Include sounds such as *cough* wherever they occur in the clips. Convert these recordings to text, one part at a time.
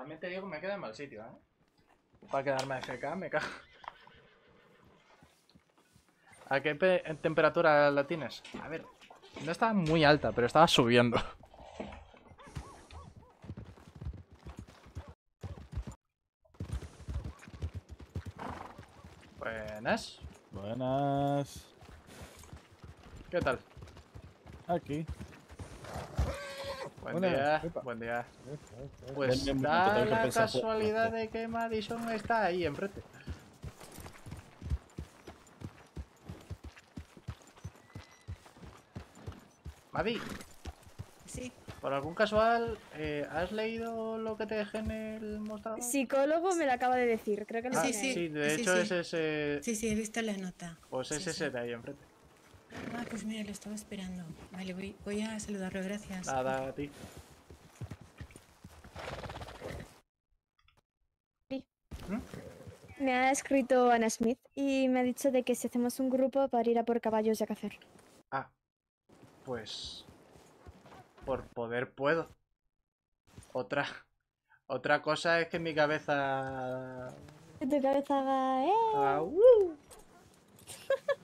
También te digo que me queda en mal sitio, ¿eh? Para quedarme FK, me cago. ¿A qué pe- temperatura la tienes? A ver, no estaba muy alta, pero estaba subiendo. Buenas. Buenas. ¿Qué tal? Aquí. Buen Buenas, día, epa. buen día. Pues da tengo que la pensar- casualidad de que Madison está ahí enfrente. Madi, Sí, por algún casual, eh, ¿has leído lo que te dejé en el mostrador? Psicólogo me lo acaba de decir, creo que lo Ah, Sí, tiene. sí, de Sí, hecho sí. es ese... sí, sí, he visto la nota. Pues es Sí, ese sí. de ahí enfrente. Ah, pues mira, lo estaba esperando. Vale, voy, voy a saludarlo, gracias. Nada, a ti. Me ha escrito Ana Smith y me ha dicho de que si hacemos un grupo para ir a por caballos y a cazar. Ah, pues... Por poder puedo. Otra... Otra cosa es que mi cabeza... Que tu cabeza haga, ¿eh? haga ¡uh! *laughs*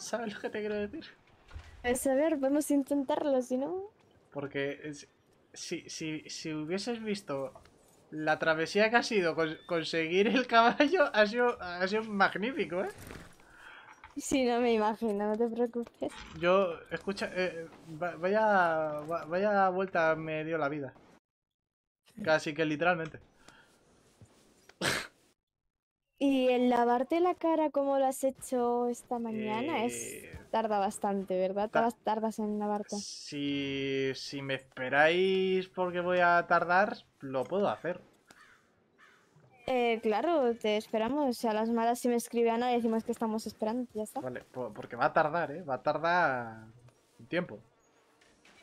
¿Sabes lo que te quiero decir? Pues a ver, podemos intentarlo, si no... Porque es- si, si, si hubieses visto la travesía que ha sido cons- conseguir el caballo, ha sido, ha sido magnífico, ¿eh? Sí, no me imagino, no te preocupes. Yo, escucha, eh, va- vaya, va- vaya vuelta me dio la vida. Casi que literalmente. Y el lavarte la cara como lo has hecho esta mañana es... Eh, Tarda bastante, ¿verdad? ta- tardas en lavarte. Si, si me esperáis porque voy a tardar, lo puedo hacer. Eh, claro, te esperamos. A las malas si me escribe Ana decimos que estamos esperando, ya está. Vale, po- porque va a tardar, ¿eh? Va a tardar un tiempo.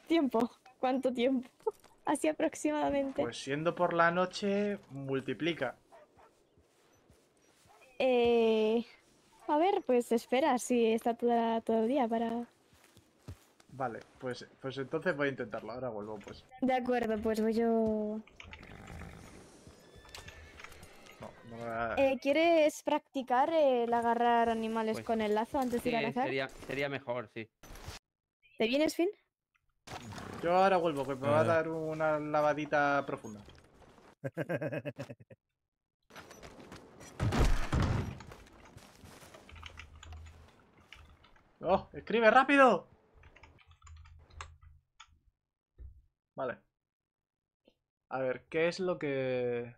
Tiempo. ¿Cuánto tiempo? *laughs* Así aproximadamente. Pues siendo por la noche, multiplica. Eh, a ver, pues espera, si está toda, todo el día para... Vale, pues, pues entonces voy a intentarlo. Ahora vuelvo, pues. De acuerdo, pues voy yo... No, no voy a- Eh, ¿Quieres practicar el agarrar animales Pues, con el lazo antes de ir a cazar? sería, sería mejor, sí. ¿Te vienes, Finn? Yo ahora vuelvo, que me va a Eh. dar una lavadita profunda. *laughs* ¡Oh! ¡Escribe rápido! Vale. A ver, ¿qué es lo que...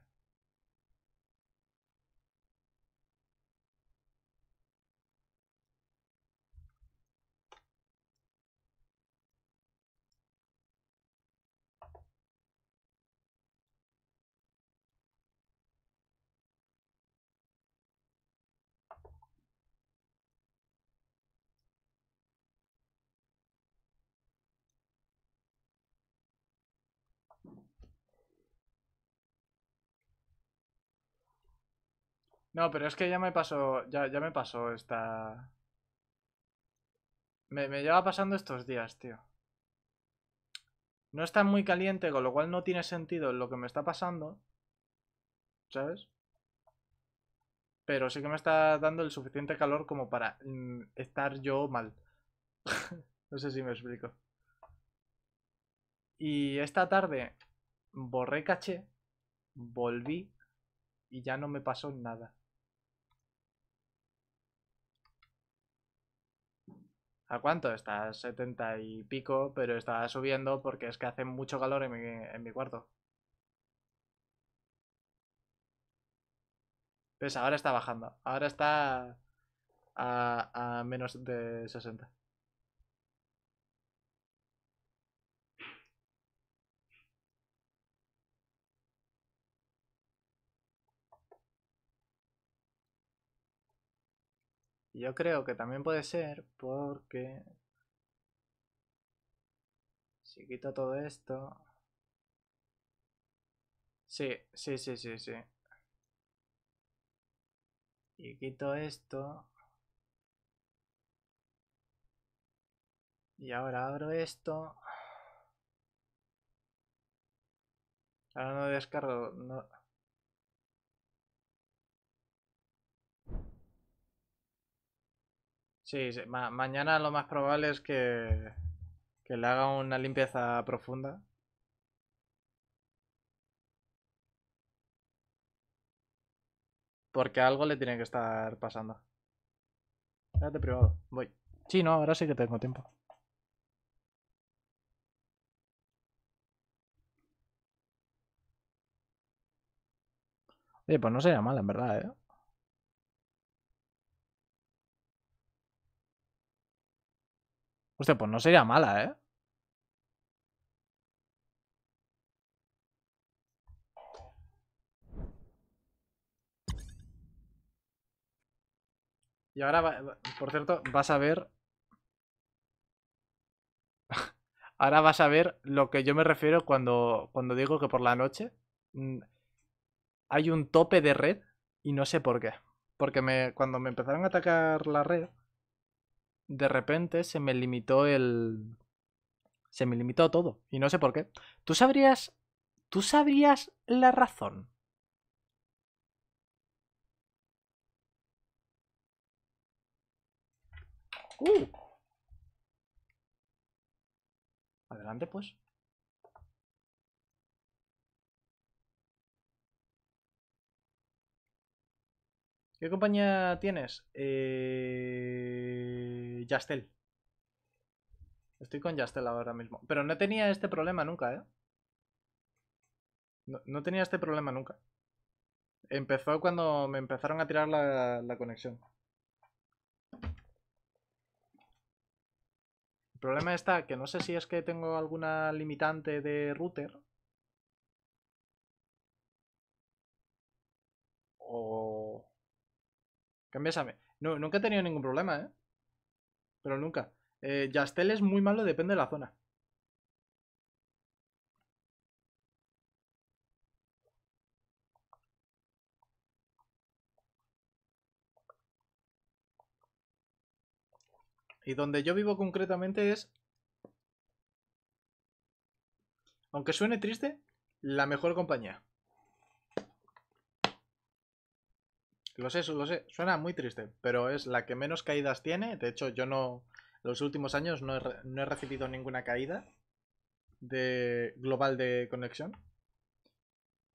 No, pero es que ya me pasó, ya, ya me pasó esta... Me, me lleva pasando estos días, tío. No está muy caliente, con lo cual no tiene sentido lo que me está pasando. ¿Sabes? Pero sí que me está dando el suficiente calor como para mm, estar yo mal. *laughs* no sé si me explico. Y esta tarde borré caché, volví y ya no me pasó nada. ¿A cuánto? Está 70 y pico, pero está subiendo porque es que hace mucho calor en mi, en mi cuarto. Pues ahora está bajando. Ahora está a, a menos de 60. Yo creo que también puede ser porque... Si quito todo esto... Sí, sí, sí, sí, sí. Y quito esto. Y ahora abro esto. Ahora no descargo... Sí, sí, ma- mañana lo más probable es que, que le haga una limpieza profunda. Porque algo le tiene que estar pasando. Espérate privado, voy. Sí, no, ahora sí que tengo tiempo. Oye, pues no sería mala, en verdad, ¿eh? Hostia, pues no sería mala, ¿eh? Y ahora, por cierto, vas a ver... *laughs* ahora vas a ver lo que yo me refiero cuando, cuando digo que por la noche mm, hay un tope de red y no sé por qué. Porque me, cuando me empezaron a atacar la red, de repente se me limitó el... Se me limitó todo. Y no sé por qué. ¿Tú sabrías... ¿Tú sabrías la razón? Uh. Adelante, pues. ¿Qué compañía tienes? Eh... Yastel. Estoy con Yastel ahora mismo. Pero no tenía este problema nunca, ¿eh? No, no tenía este problema nunca. Empezó cuando me empezaron a tirar la, la conexión. El problema está que no sé si es que tengo alguna limitante de router. O... Cambiásame. No, nunca he tenido ningún problema, ¿eh? Pero nunca. Eh, Yastel es muy malo, depende de la zona. Y donde yo vivo concretamente es... Aunque suene triste, la mejor compañía. Lo sé, lo sé, suena muy triste, pero es la que menos caídas tiene. De hecho, yo no... Los últimos años no he, no he recibido ninguna caída global de conexión.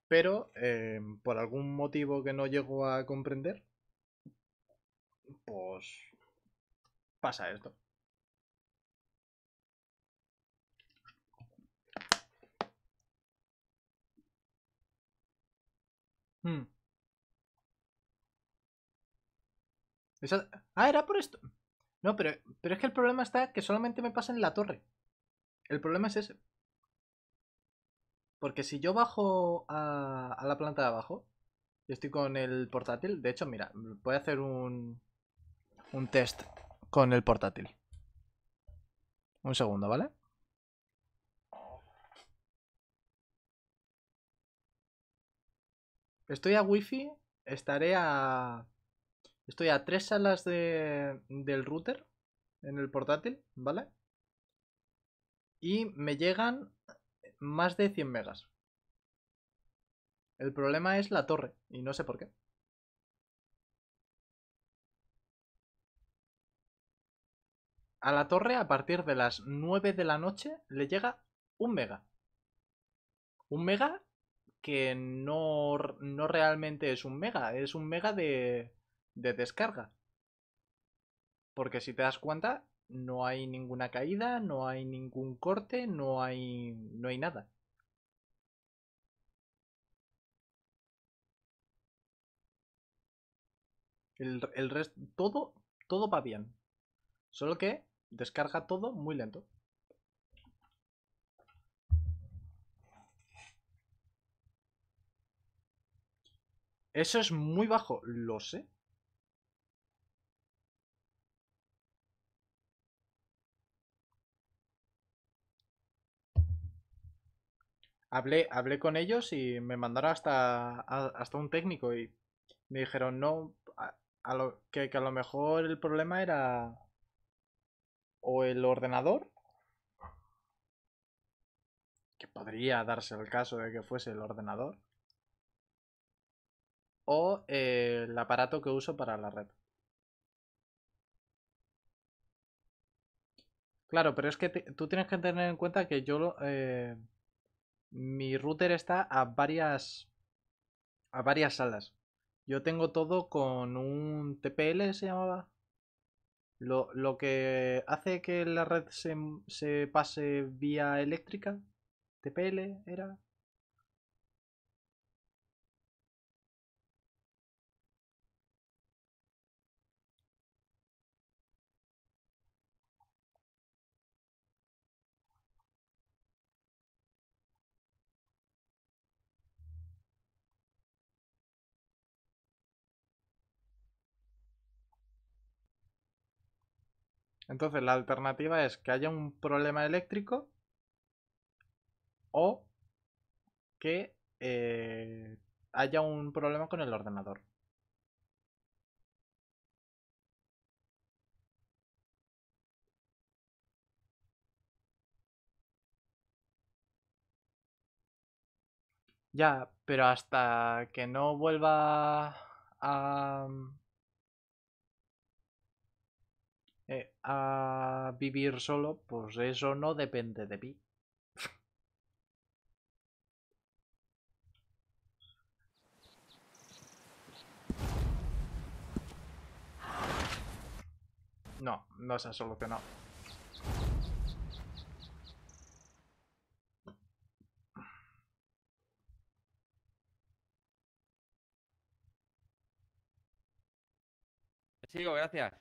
Pero eh, por algún motivo que no llego a comprender, pues pasa esto. Hmm. Ah, era por esto. No, pero, pero es que el problema está que solamente me pasa en la torre. El problema es ese. Porque si yo bajo a, la planta de abajo y estoy con el portátil, de hecho, mira, voy a hacer un, un test con el portátil. Un segundo, ¿vale? Estoy a wifi, estaré a... Estoy a tres salas de, del router en el portátil, ¿vale? Y me llegan más de 100 megas. El problema es la torre, y no sé por qué. A la torre, a partir de las 9 de la noche, le llega un mega. Un mega que no, no realmente es un mega, es un mega de, de descarga. Porque si te das cuenta, no hay ninguna caída, no hay ningún corte, no hay, no hay nada. El, el resto, todo, todo va bien. Solo que descarga todo muy lento. Eso es muy bajo, lo sé. Hablé, hablé con ellos y me mandaron hasta, hasta un técnico y me dijeron no, que, a lo mejor el problema era o el ordenador, que podría darse el caso de que fuese el ordenador, o el aparato que uso para la red. Claro, pero es que tú tienes que tener en cuenta que yo eh, mi router está a varias a varias salas. Yo tengo todo con un TPL, se llamaba. Lo, lo que hace que la red se, se pase vía eléctrica. TPL era. Entonces la alternativa es que haya un problema eléctrico o que eh, haya un problema con el ordenador. Ya, pero hasta que no vuelva a, eh, a vivir solo, pues eso no depende de mí. No, no se ha solucionado. Sigo, gracias.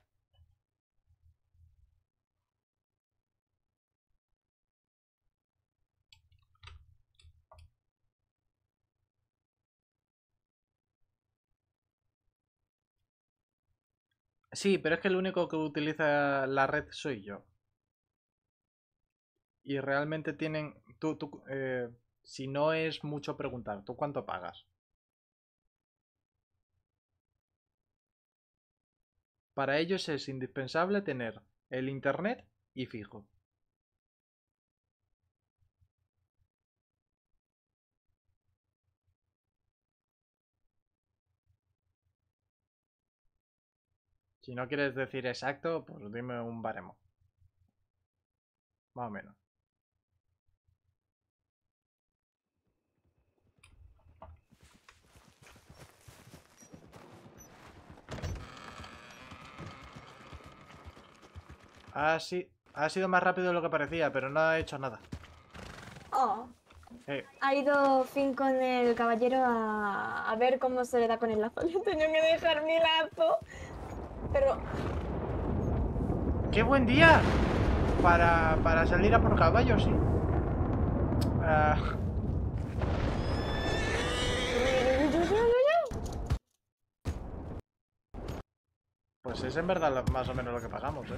Sí, pero es que el único que utiliza la red soy yo. Y realmente tienen... Tú, tú, eh, si no es mucho preguntar, ¿tú cuánto pagas? Para ellos es indispensable tener el internet y fijo. Si no quieres decir exacto, pues dime un baremo. Más o menos. Ha, si- ha sido más rápido de lo que parecía, pero no ha hecho nada. Oh, Eh, ha ido Finn con el caballero a, a ver cómo se le da con el lazo. *laughs* Le tenía que dejar mi lazo. Pero ¡Qué buen día! Para, para salir a por caballos, sí. Pues es en verdad más o menos lo que pagamos, ¿eh?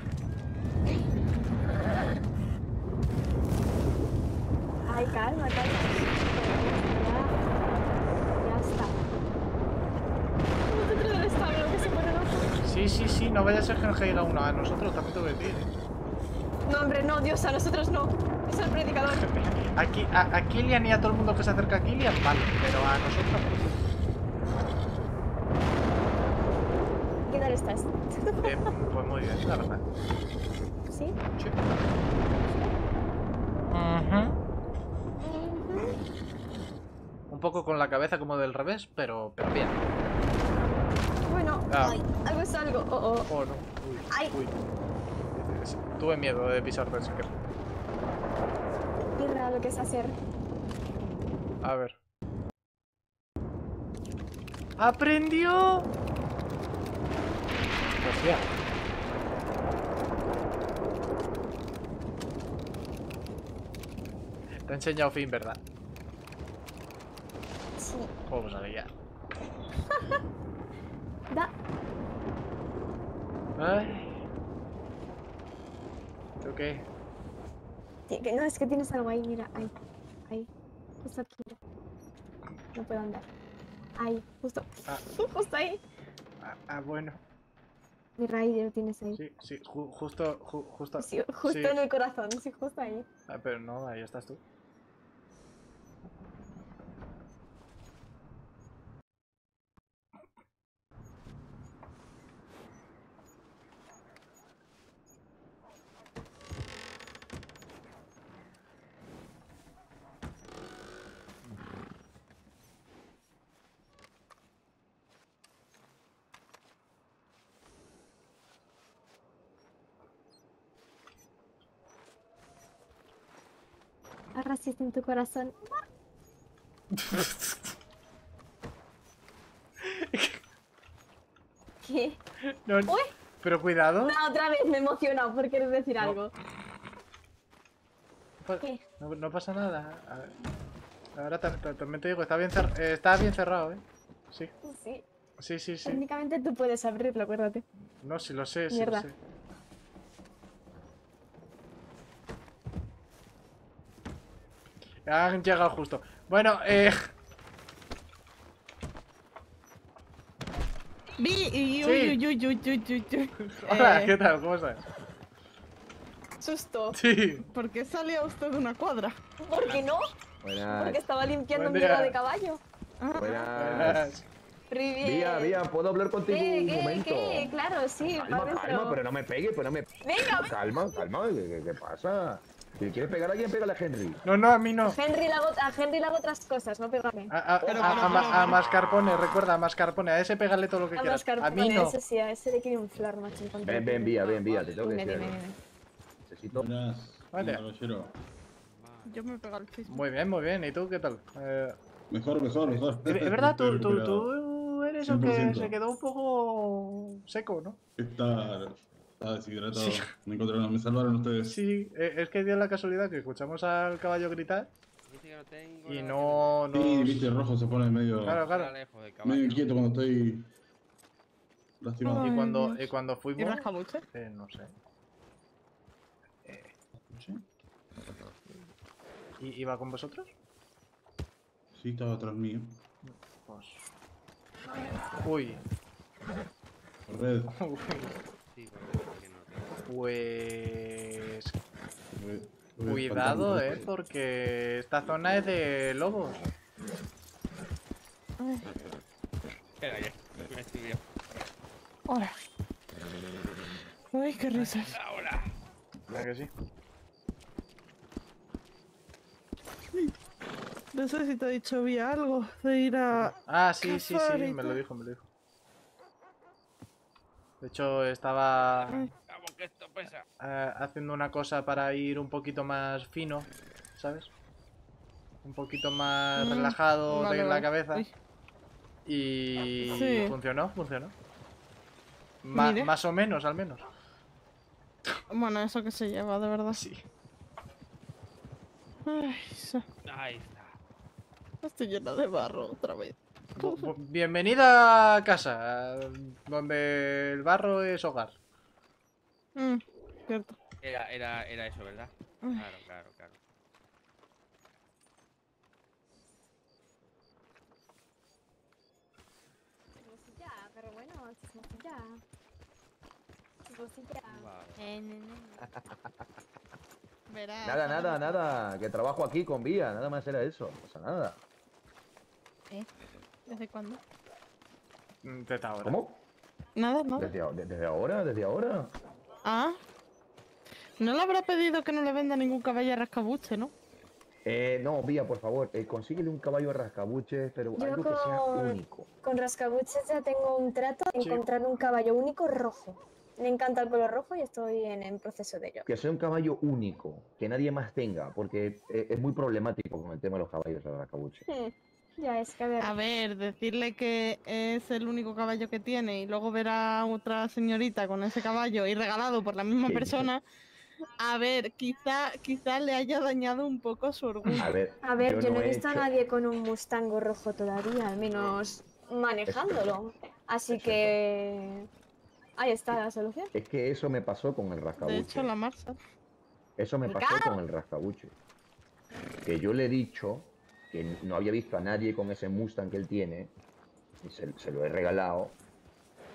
Ay, calma, calma. Ya, ya está. Dentro del establo que se pone loco. Sí, sí, sí, no vaya a ser que nos caiga uno a nosotros, también tengo que decir. ¿eh? No, hombre, no, Dios, a nosotros no. Es el predicador. *laughs* Aquí, a, a Killian y a todo el mundo que se acerca a Killian, vale, pero a nosotros. ¿Qué tal estás? eh, pues muy bien, la verdad. ¿Sí? Sí. Un poco con la cabeza como del revés, pero, pero bien. Ah. ay, algo es algo. Oh, oh. Oh, no. Uy, Ay. uy. Tuve miedo de pisar de secreto. Qué raro que es hacer. A ver. ¡Aprendió! Hostia. Te ha enseñado fin, ¿verdad? Sí. Oh, pues ahora ya. *laughs* Da. Ay. ¿Tú qué? No, es que tienes algo ahí, mira. Ahí. Ahí. Justo aquí. mira. No puedo andar. Ahí, justo. Ah. *laughs* Justo ahí. Ah, ah, bueno. Mi raíz lo tienes ahí. Sí, sí, ju- justo, ju- justo. Sí, justo sí. en el corazón, sí, justo ahí. Ah, pero no, ahí estás tú. En tu corazón. ¿Qué? No, Uy. pero cuidado. No, otra vez me he emocionado por querer decir No. algo. ¿Qué? No, no pasa nada. A ver. Ahora ta- ta- también te digo, está bien, cer- eh, está bien cerrado, ¿eh? Sí, Sí, sí, sí, sí. técnicamente tú puedes abrirlo, acuérdate. No, sí lo sé, sí Mierda. lo sé. Han llegado justo. Bueno, eh... Sí. uy, uy, uy, uy, uy, uy, uy. *laughs* Hola, Eh, ¿qué tal? ¿Cómo estás? Susto. Sí. ¿Por qué salió usted de una cuadra? ¿Por qué no? Buenas. Porque estaba limpiando mierda de caballo. Ah, Buenas. Vía. Vía, ¿puedo hablar contigo ¿Qué, un qué, momento? qué? Claro, sí, Calma, calma, pero no me pegue, pero no me... Venga, Calma, calma, ¿qué, qué- qué pasa? Si quieres pegar a alguien, pégale a Henry. No, no, a mí no. Henry le hago, a Henry le hago otras cosas, no pegarme. A, a, Pero, a- pero, a a mascarpone, recuerda, a mascarpone. A ese pégale todo lo que A quieras. A mascarpone, mí no. ese sí, a ese le quiero inflar, macho. Ven, ven. Vía, ven, Vía, te tengo que decir. Necesito... Buenas, Vale. yo me he pegado el Facebook. Muy bien, muy bien. ¿Y tú qué tal? Eh, Mejor, mejor, mejor. es es verdad, tú, tú, tú eres el que 100%. se quedó un poco seco, ¿no? Está, está deshidratado. Sí. Me encontraron, me salvaron ustedes. Sí, eh, es que dio la casualidad que escuchamos al caballo gritar no y nada no Sí, viste, rojo se pone medio, Claro, claro. Medio inquieto cuando estoy lastimado. Y cuando, y cuando ¿Y fuimos... rascabuche? Eh, no sé. ¿Sí? ¿I- ¿Iba con vosotros? Sí, estaba atrás mío. Pues... Uy. Red. *laughs* Sí, no tengo. Pues... Cuidado, eh, porque esta zona es de lobos. Ay, Espera, ya. Me hola. Uy, qué risas. Ahora. ¿Verdad que sí? No sé si te ha dicho Vía algo de ir a... Ah, sí, sí, sí, me lo dijo, me lo dijo. De hecho, estaba Ay. Que esto pesa. eh, haciendo una cosa para ir un poquito más fino, ¿sabes? Un poquito más Mm, relajado vale, de la vale. cabeza. Uy. Y Sí. funcionó, funcionó. Ma- Mire. más o menos, al menos. Bueno, eso que se lleva, de verdad. Sí. Ay, se- Ahí está. estoy llena de barro otra vez. Bienvenida a casa, donde el barro es hogar. Mm, cierto. Era, era, era eso, ¿verdad? Ay. Claro, claro, claro. Chismosilla, pero bueno, chismosilla. Chismosilla. Vale. Verás. Nada, nada, nada. Que trabajo aquí con Vía, nada más era eso. No pasa nada. ¿Desde cuándo? Mm, Desde ahora. ¿Cómo? Nada, nada. ¿Desde, desde ahora? ¿Desde ahora? Ah. No le habrá pedido que no le venda ningún caballo a rascabuche, ¿no? Eh, no, Vía, por favor, eh, consíguele un caballo a rascabuches, pero Yo algo que sea con- único. Con rascabuches ya tengo un trato de Sí. encontrar un caballo único rojo. Me encanta el color rojo y estoy en, en proceso de ello. Que sea un caballo único, que nadie más tenga, porque eh, es muy problemático con el tema de los caballos a rascabuche. Hmm, Ya es que a ver. A ver, decirle que es el único caballo que tiene y luego ver a otra señorita con ese caballo y regalado por la misma Sí. persona. A ver, quizá, quizá le haya dañado un poco su orgullo. A ver, A ver, yo, no he visto hecho- a nadie con un Mustango rojo todavía, al menos manejándolo. Así que ahí está la solución. Es que eso me pasó con el De rascabuche. hecho, la Marsa. Eso me pasó con el rascabuche. Que yo le he dicho que no había visto a nadie con ese Mustang que él tiene. Y se, lo he regalado.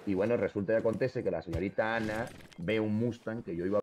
Y bueno, resulta y acontece que la señorita Ana ve un Mustang que yo iba